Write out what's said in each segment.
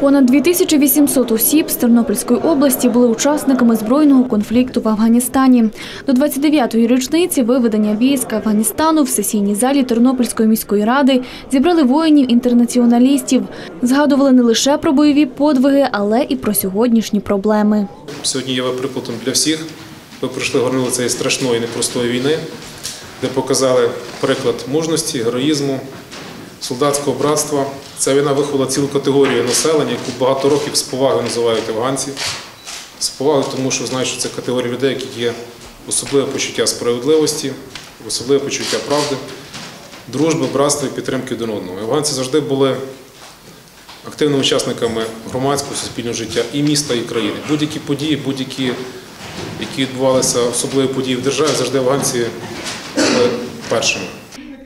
Понад 2800 осіб з Тернопільської області були учасниками збройного конфлікту в Афганістані. До 29-ї річниці виведення військ Афганістану в сесійній залі Тернопільської міської ради зібрали воїнів-інтернаціоналістів. Згадували не лише про бойові подвиги, але і про сьогоднішні проблеми. Сьогодні є ви для всіх. Ви пройшли горнило цієї страшної непростої війни, де показали приклад мужності, героїзму, солдатського братства. Ця війна виховала цілу категорію населення, яку багато років з повагою називають афганці. З повагою, тому що знають, що це категорія людей, які є особливе почуття справедливості, особливе почуття правди, дружби, братства і підтримки один одного. Афганці завжди були активними учасниками громадського суспільного життя і міста, і країни. Будь-які події, будь-які, які відбувалися особливі події в державі, завжди афганці були першими.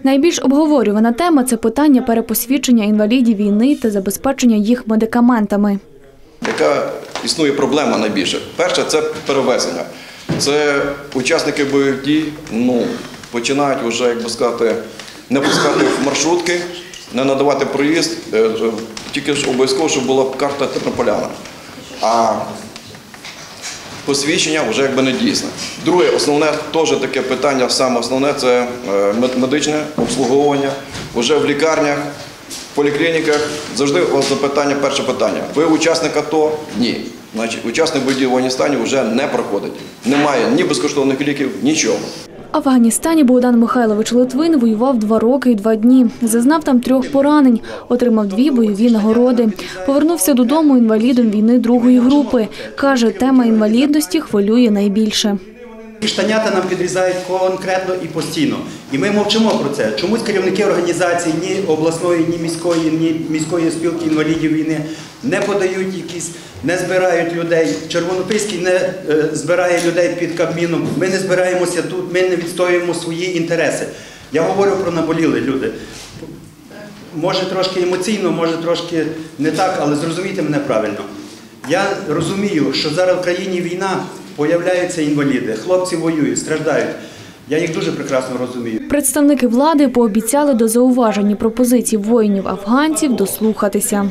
Найбільш обговорювана тема це питання перепосвідчення інвалідів війни та забезпечення їх медикаментами. Яка існує проблема найбільше? Перше це перевезення. Це учасники бойових дій ну, починають вже, як би сказати, не пускати в маршрутки, не надавати проїзд, е, тільки ж обов'язково, щоб була карта тернополяна. А посвідчення вже якби не дійсне. Друге, основне теж таке питання, саме основне це е, медичне обслуговування. Вже в лікарнях, в поліклініках завжди у вас запитання, перше питання. Ви учасник АТО? Ні. Значить, учасник бойових Афганістані вже не проходить. Немає ні безкоштовних ліків, нічого. Афганістані Богдан Михайлович Литвин воював два роки і два дні. Зазнав там трьох поранень, отримав дві бойові нагороди. Повернувся додому інвалідом війни другої групи. Каже, тема інвалідності хвилює найбільше. Штанята нам підрізають конкретно і постійно. І ми мовчимо про це. Чомусь керівники організації ні обласної, ні міської, ні міської спілки інвалідів війни не подають якісь, не збирають людей. Червонописький не е, збирає людей під Кабміном. Ми не збираємося тут, ми не відстоюємо свої інтереси. Я говорю про наболіли люди. Може трошки емоційно, може трошки не так, але зрозумійте мене правильно. Я розумію, що зараз в країні війна, появляються інваліди, хлопці воюють, страждають. Я їх дуже прекрасно розумію. Представники влади пообіцяли до зауважень і пропозицій воїнів-афганців дослухатися.